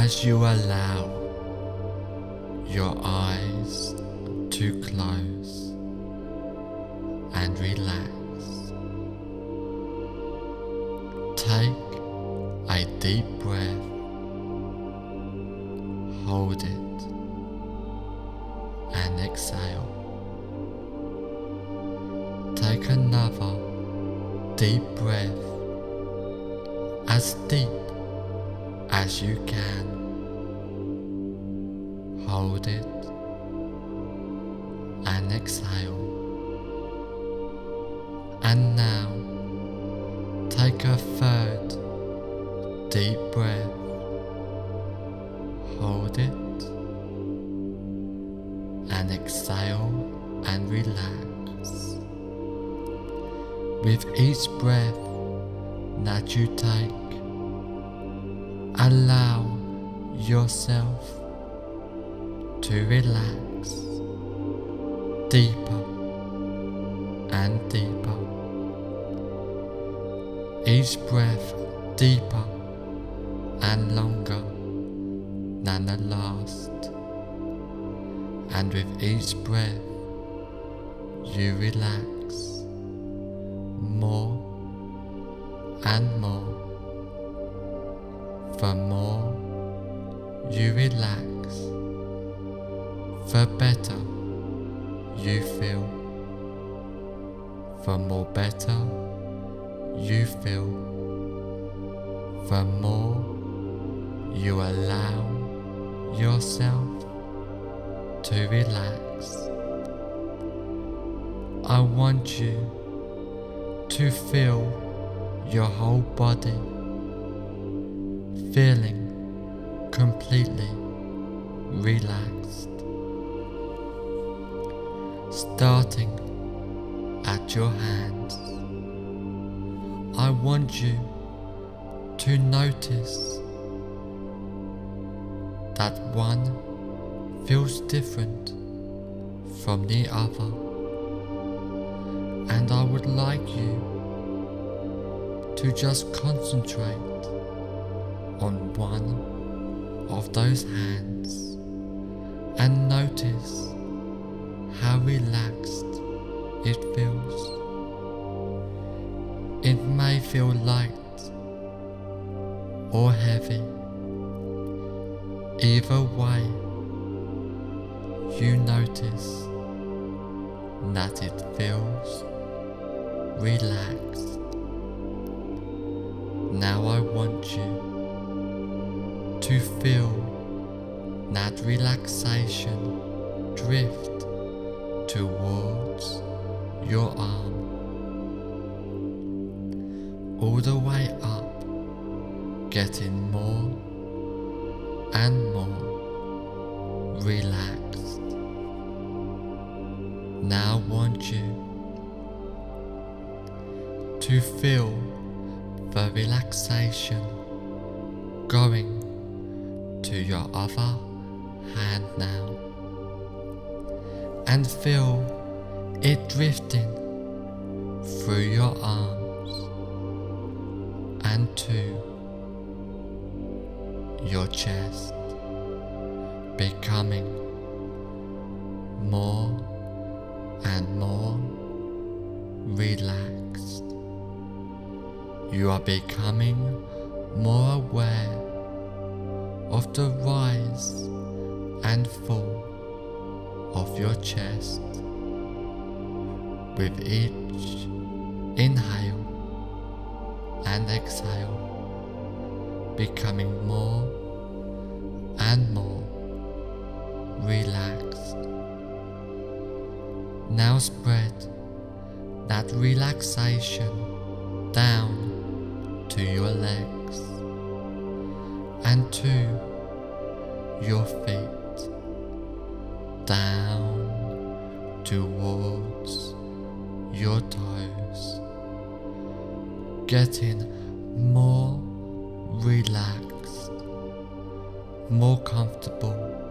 as you allow And now take a third deep breath. Hold it and exhale and relax. With each breath that you take, allow yourself to relax deeper Each breath deeper and longer than the last. And with each breath, you relax to notice that one feels different from the other, and I would like you to just concentrate on one of those hands and notice how relaxed it feels. It may feel light or heavy. Either way, you notice that it feels relaxed. Now I want you to feel that relaxation drift towards your arm, all the way up, getting more and more relaxed. Now I want you to feel the relaxation going to your other hand now and feel it drifting through your arms and to your chest, becoming more and more relaxed. You are becoming more aware of the rise and fall of your chest with each inhale and exhale, becoming more and more relaxed. Now spread that relaxation down to your legs and to your feet, down towards your toes, getting more relaxed, more comfortable.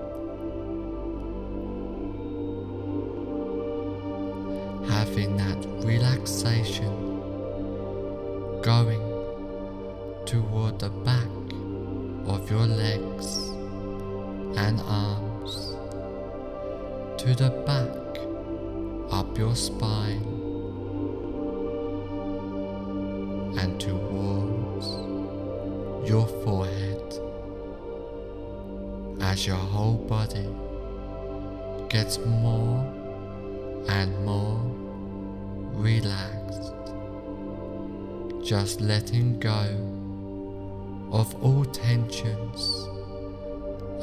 More and more relaxed, just letting go of all tensions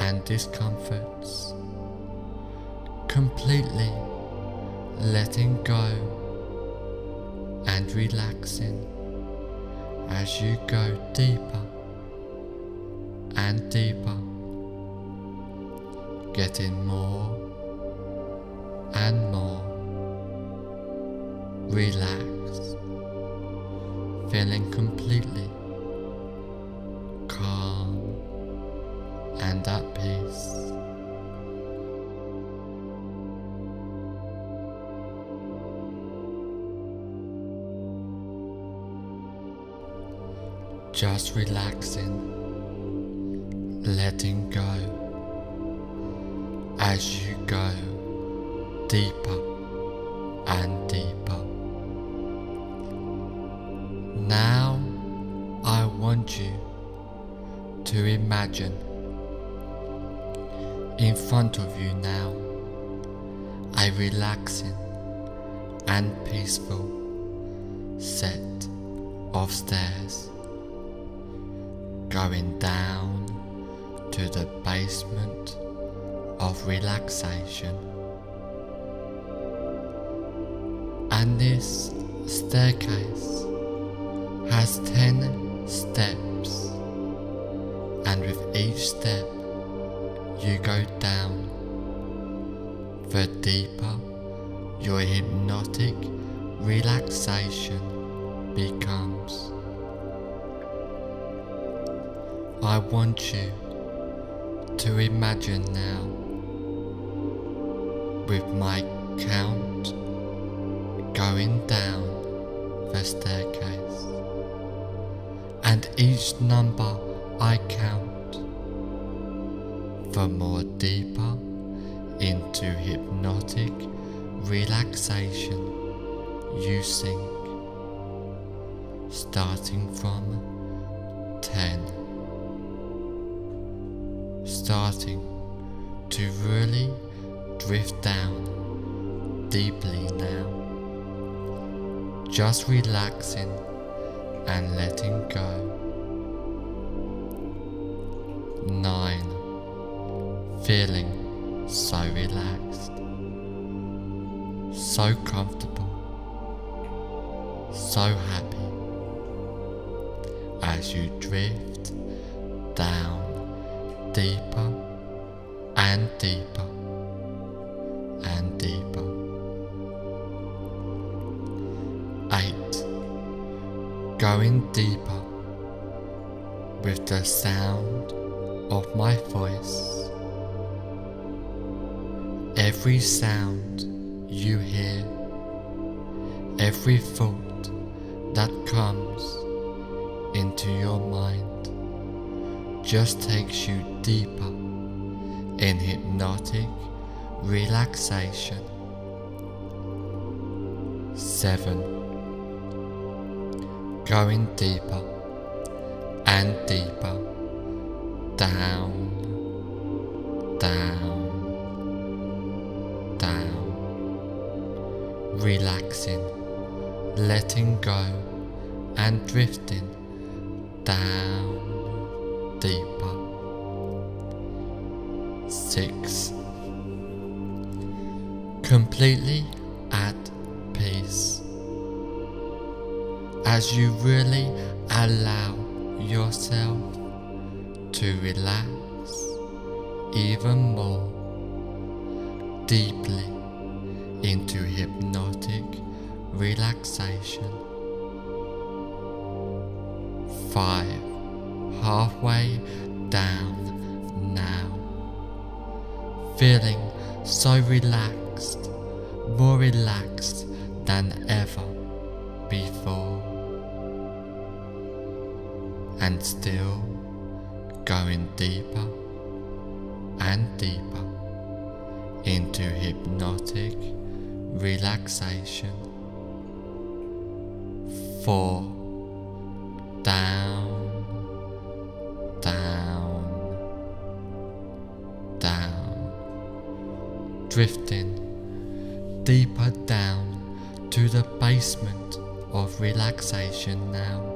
and discomforts, completely letting go and relaxing as you go deeper and deeper, getting more and more. Relaxed, feeling completely calm and at peace. Just relaxing, letting go as you go deeper and deeper. Now I want you to imagine in front of you now a relaxing and peaceful set of stairs going down to the basement of relaxation. And this staircase has 10 steps, and with each step you go down, the deeper your hypnotic relaxation becomes. I want you to imagine now with my count going down the staircase and each number I count the more deeper into hypnotic relaxation you sink starting from 10 starting to really drift down deeply now. Just relaxing and letting go. Nine. Feeling so relaxed, so comfortable, so happy as you drift down deeper and deeper Going deeper with the sound of my voice. Every sound you hear, every thought that comes into your mind just takes you deeper in hypnotic relaxation. 7. Going deeper and deeper down, down, down, relaxing, letting go and drifting down deeper. Six. Completely As you really allow yourself to relax even more deeply into hypnotic relaxation. Five halfway down now. Feeling so relaxed, more relaxed than ever before. And still going deeper and deeper into hypnotic relaxation. Four, down, down, down, drifting deeper down to the basement of relaxation now.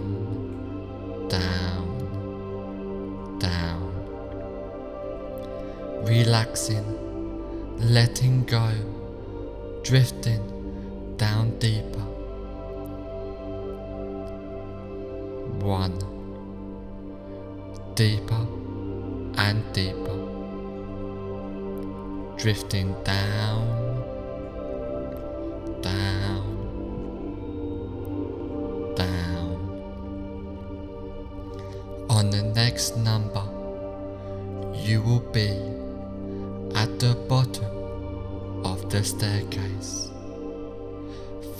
relaxing, letting go, drifting down deeper. One, deeper and deeper, drifting down, down, down. On the next number,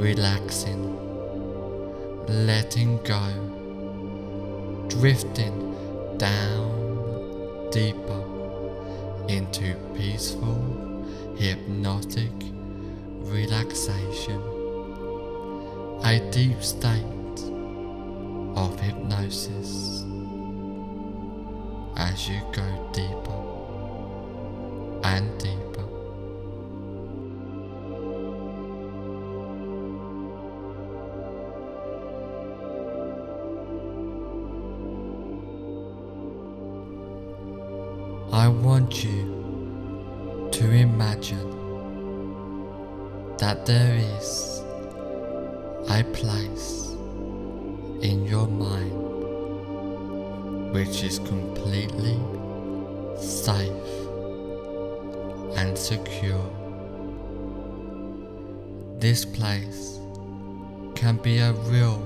relaxing, letting go, drifting down deeper into peaceful, hypnotic relaxation, a deep state of hypnosis as you go deeper and deeper. Want you to imagine that there is a place in your mind which is completely safe and secure. This place can be a real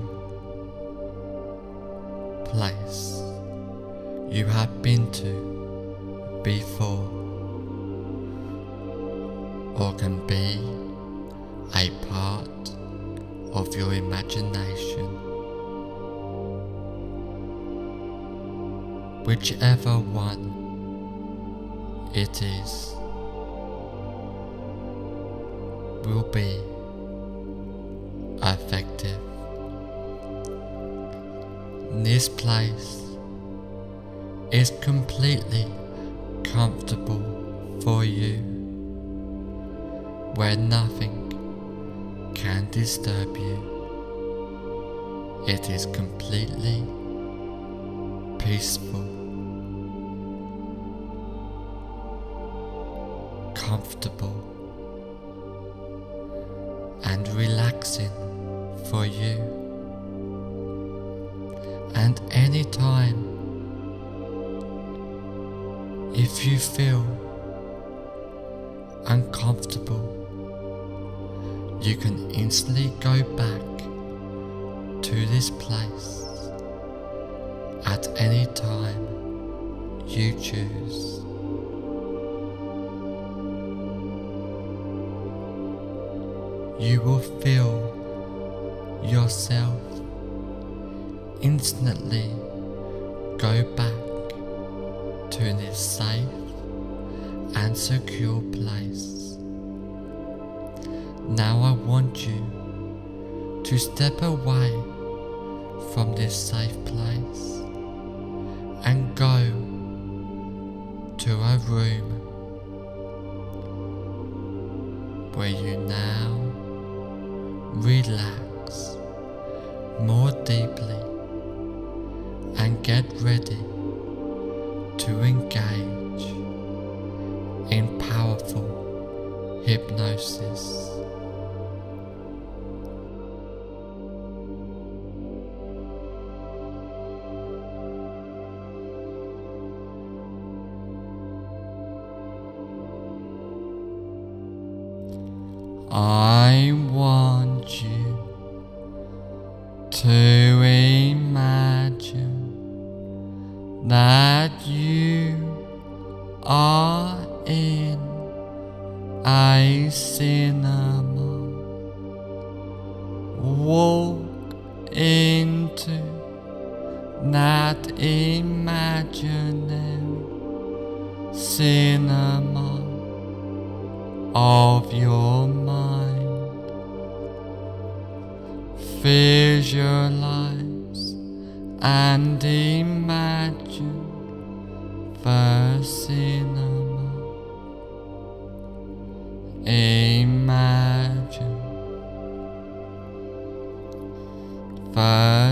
place you have been to before or can be a part of your imagination. Whichever one it is will be effective. This place is completely comfortable for you, where nothing can disturb you. It is completely peaceful, comfortable, instantly go back to this place at any time you choose. You will feel yourself instantly go back to this safe and secure place. Now I want you to step away from this safe place and go to a room where you now relax more deeply and get ready to engage in powerful hypnosis.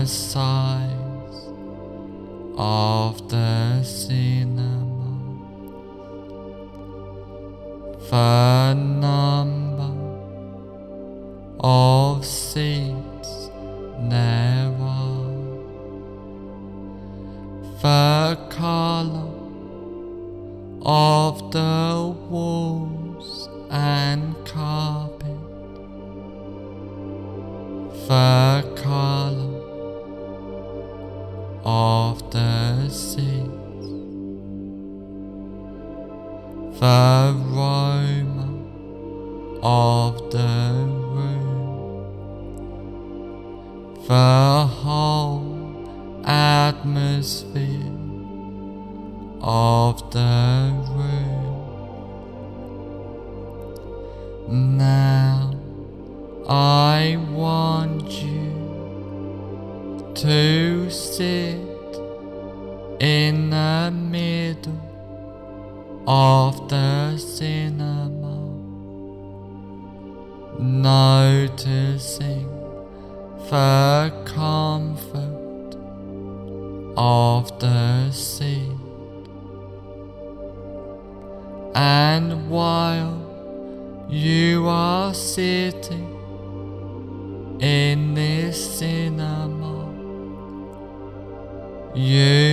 I saw uh, are sitting in this cinema. You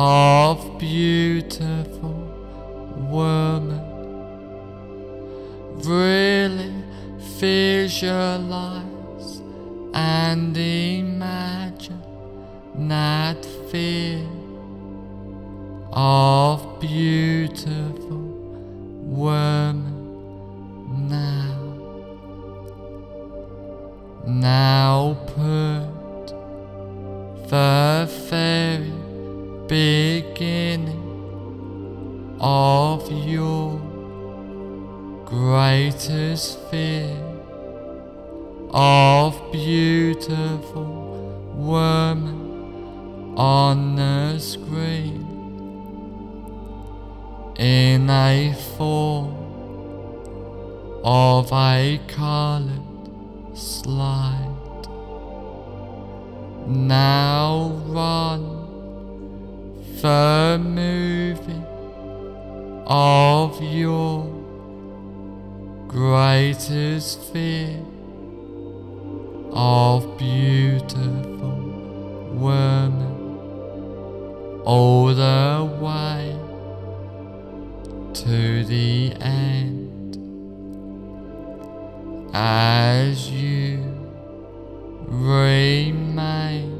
of beautiful woman. Really visualize and imagine that fear of beautiful woman now. Now put the fairy beginning of your greatest fear of beautiful woman on the screen in a form of a colored slide. Now run the movie of your greatest fear of beautiful women all the way to the end. As you remain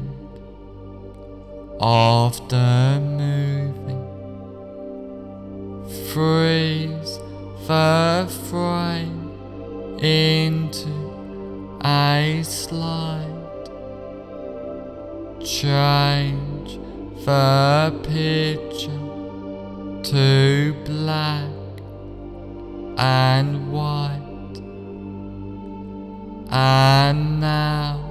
of the movie, freeze the frame into I slide, change the picture to black and white, and now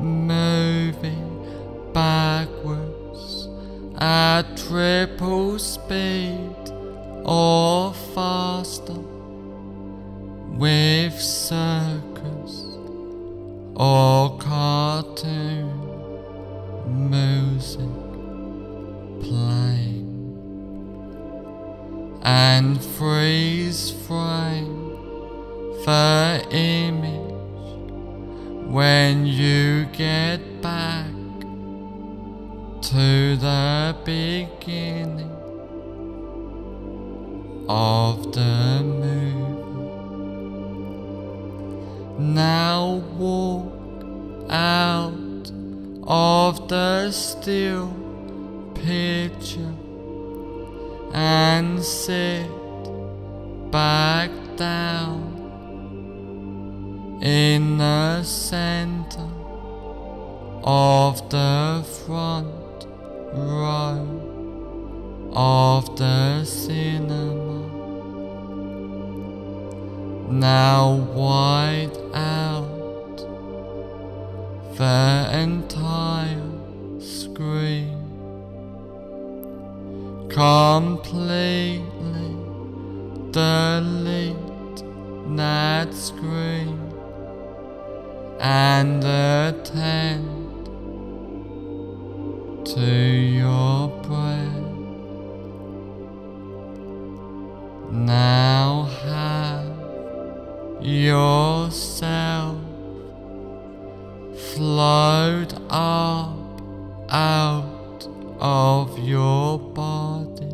movie backwards at triple speed or faster with circus or cartoon music playing. And freeze frame the image when you get back to the beginning of the movie. Now walk out of the still picture and sit back down in the center of the front row of the cinema. Now wide out the entire screen completely delete that screen and attend to your breath. Now have yourself float up out of your body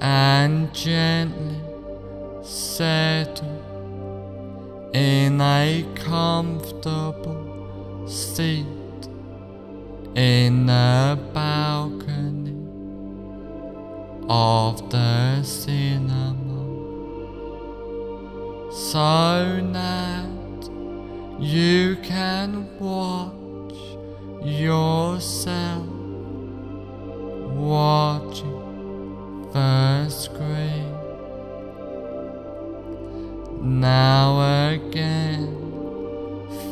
and gently settle in a comfortable seat in the balcony of the cinema so that you can watch yourself watching the screen. Now again,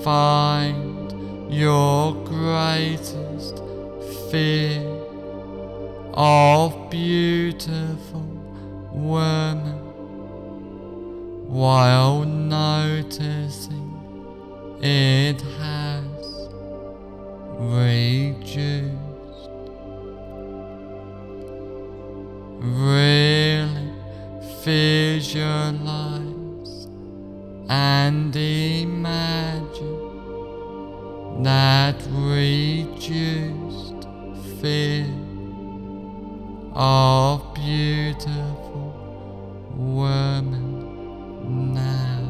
find your greatest fear of beautiful women while noticing it has reduced. Really visualize and imagine that reduced fear of beautiful woman now.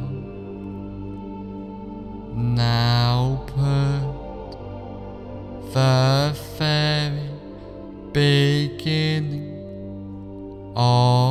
Now put the very beginning of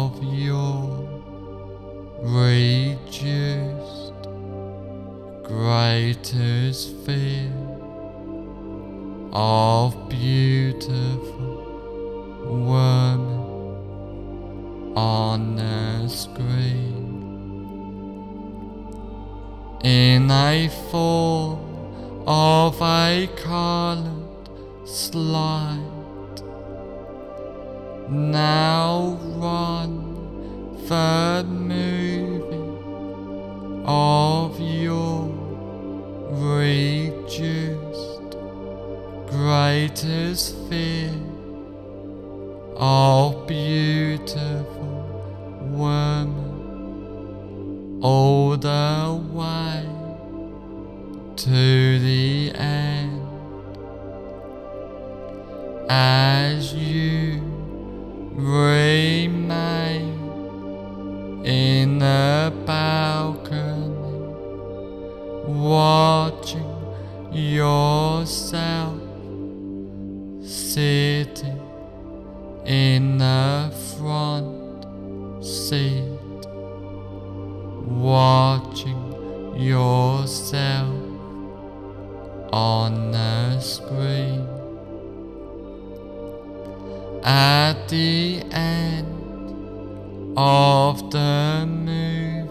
of the movie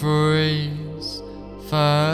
freeze the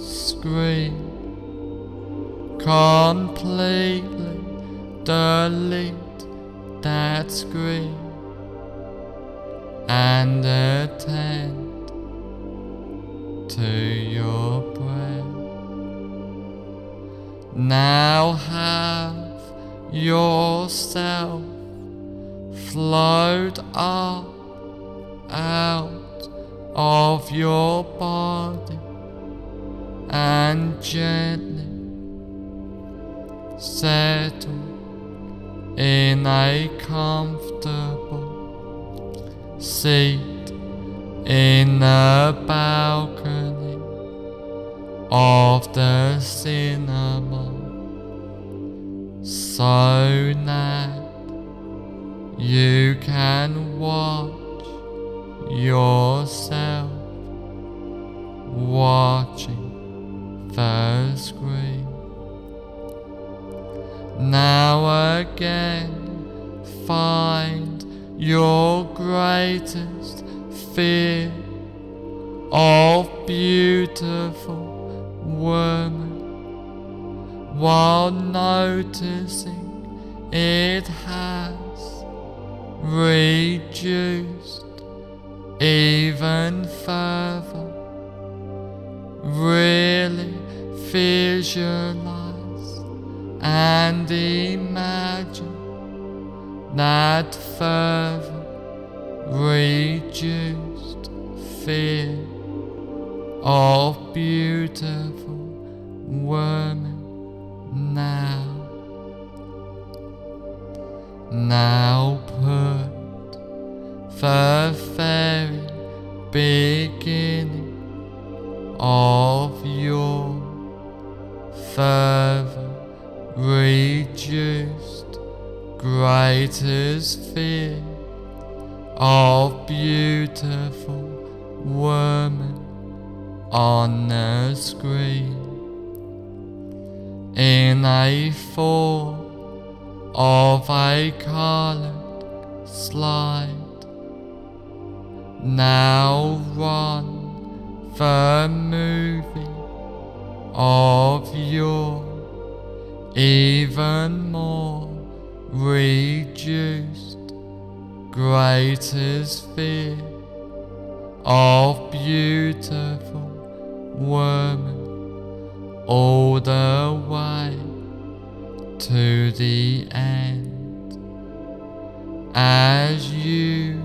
screen. Completely delete that screen and attend to your breath. Now have yourself float up out of your body and gently settle in a comfortable seat in the balcony of the cinema. So that you can watch yourself watching the screen. Now again, find your greatest fear of beautiful woman while noticing it has reduced even further. Really visualize and imagine that further reduced fear of beautiful women now. Now put the very beginning of your further reduced greatest fear of beautiful woman on the screen in a form of a colored slide. Now run the movie of your even more reduced greatest fear of beautiful woman all the way to the end. As you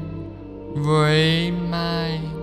remain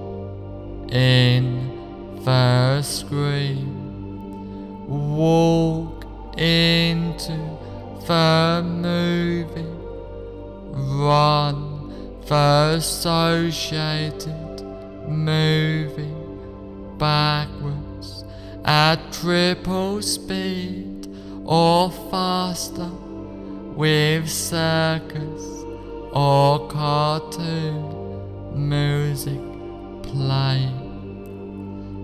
in the screen. Walk into the movie. Run the associated movie backwards at triple speed or faster with circus or cartoon music playing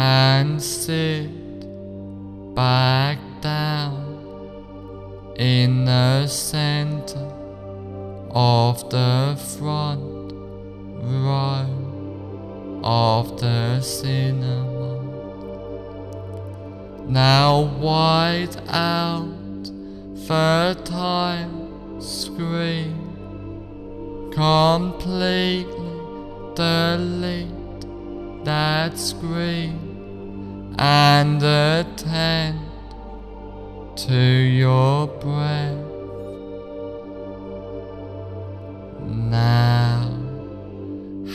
and sit back down in the center of the front row of the cinema. Now wide out fertile screen completely delete that screen and attend to your breath. Now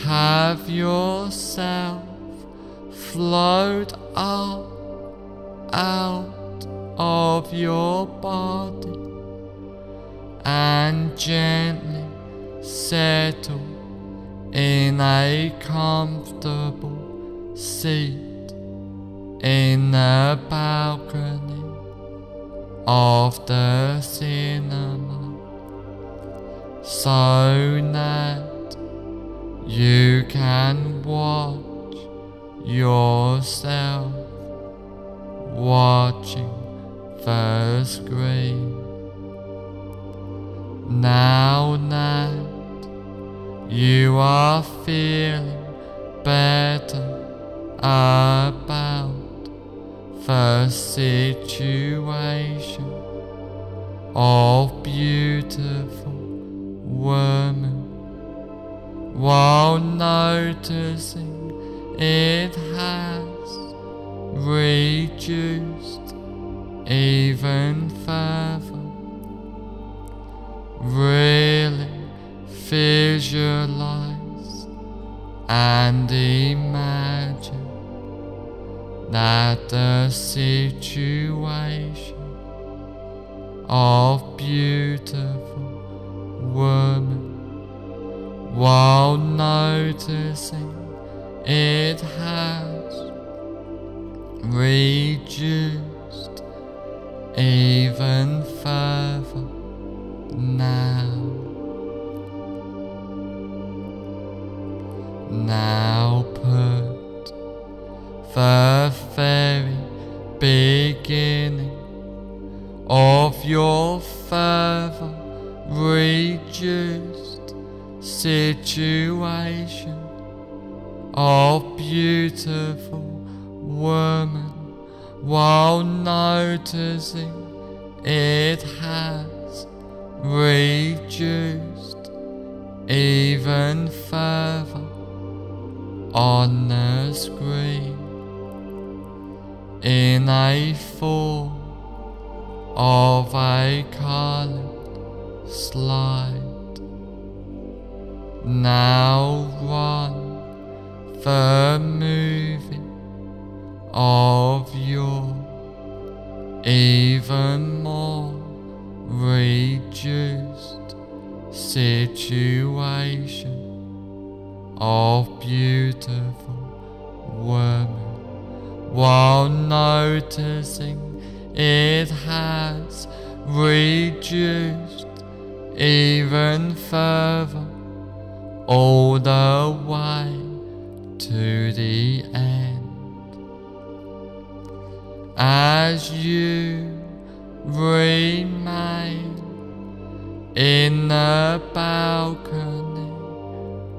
have yourself float up out of your body and gently settle in a comfortable seat in the balcony of the cinema so that you can watch yourself watching the screen. Now that you are feeling better about the situation of beautiful women while noticing it has reduced even further. Really visualize and imagine that the situation of beautiful woman while noticing it has reduced even further now. Now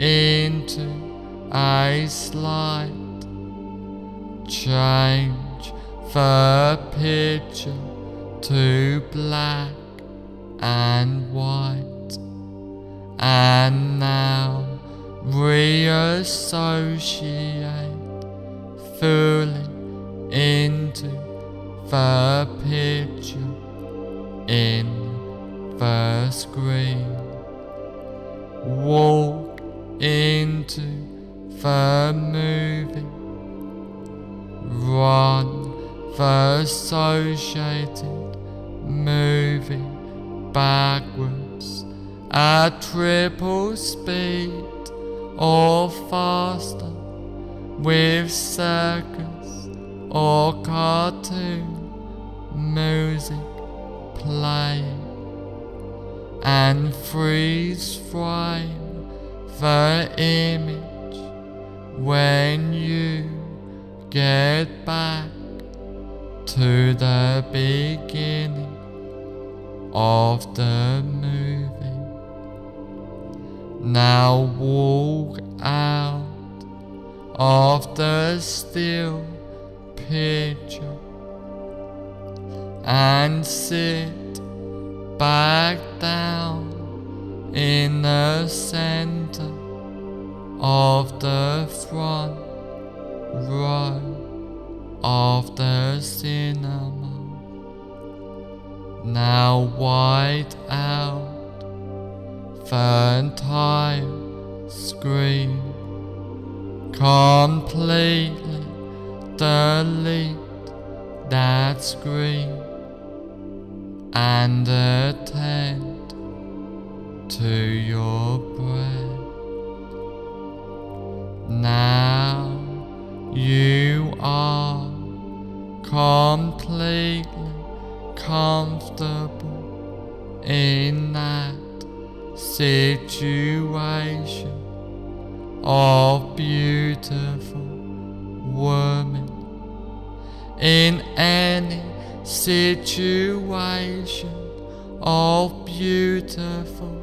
into a slide. Change the picture to black and white. And now reassociate fully into the picture in the screen. Walk into the moving, Run the associated moving backwards at triple speed or faster with circus or cartoon music playing. And freeze frame the image when you get back to the beginning of the movie. Now walk out of the still picture and sit back down in the center of the front row of the cinema. Now white out the entire screen completely delete that screen and attend to your breath. Now you are completely comfortable in that situation of beautiful woman in any situation of beautiful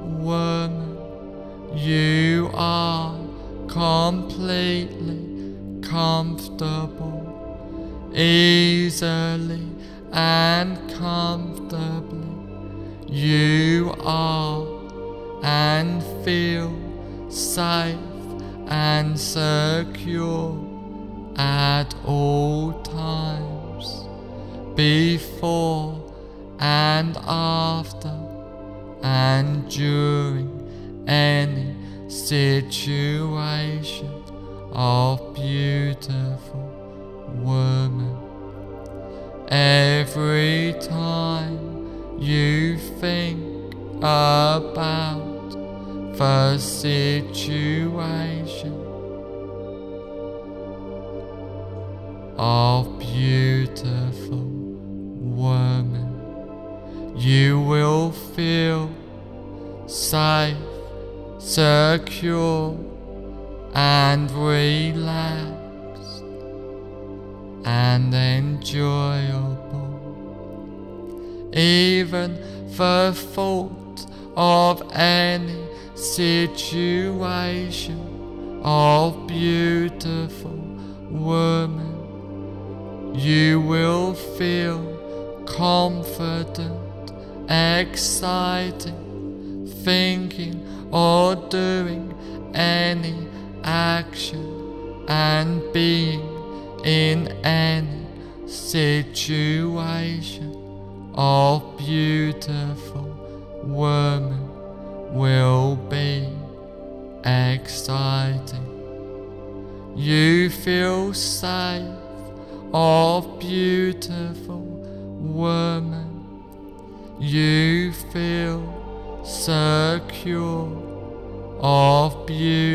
woman you are completely comfortable easily and comfortably. You are and feel safe and secure at all times, before and after, and during any situation of beautiful woman. Every time you think about the situation of beautiful woman, you will feel safe, secure, and relaxed, and enjoyable. Even the thought of any situation of beautiful woman, you will feel confident, excited, thinking or doing any action and being in any situation of beautiful woman will be exciting. You feel safe of beautiful woman. You feel secure of beautiful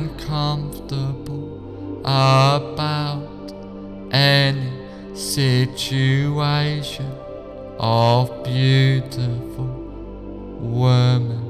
and comfortable about any situation of beautiful woman.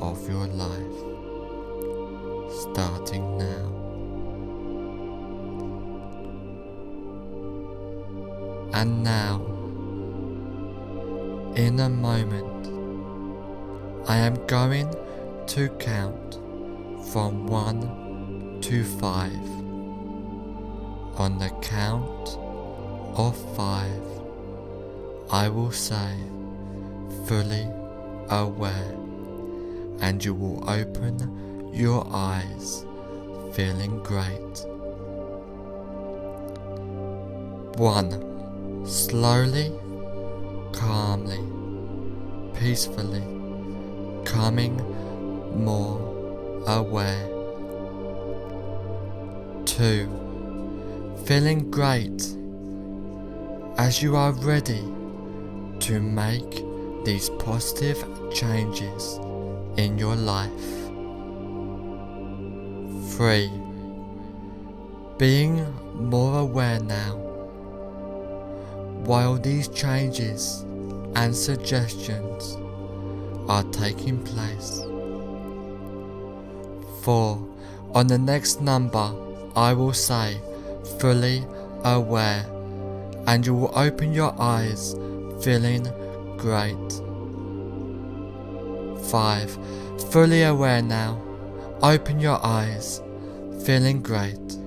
of your life, starting now. And now, in a moment, I am going to count from 1 to 5. On the count of 5, I will say, fully aware, and you will open your eyes feeling great. 1 slowly, calmly, peacefully, coming more aware. 2. Feeling great as you are ready to make these positive changes in your life. 3. Being more aware now while these changes and suggestions are taking place. 4. On the next number, I will say, fully aware, and you will open your eyes feeling great. 5. Fully aware now, open your eyes, feeling great.